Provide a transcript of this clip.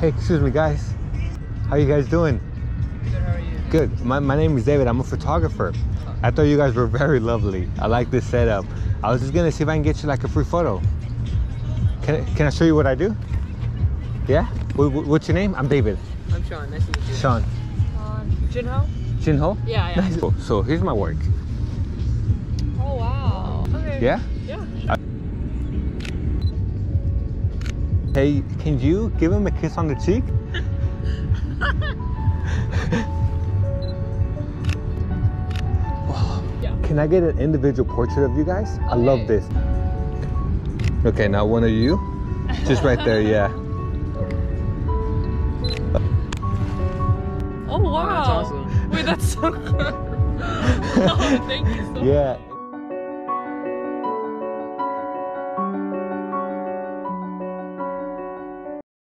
Hey, excuse me, guys. How you guys doing? Good, how are you? Good. My, my name is David. I'm a photographer. I thought you guys were very lovely. I like this setup. I was just gonna see if I can get you like a free photo. Can I, can I show you what I do? Yeah? What, what- what's your name? I'm David. I'm Shawn. Nice to meet you. Shawn. Um, Jinho? Jinho? Yeah, yeah. Nice. So here's my work. Oh, wow. Okay. Yeah? Yeah. Hey, can you give him a kiss on the cheek? Yeah. Can I get an individual portrait of you guys? I love this. Okay, now one of you. Just right there, yeah. Oh, wow. that's awesome. Wait, that's so cool. oh, thank you so Yeah,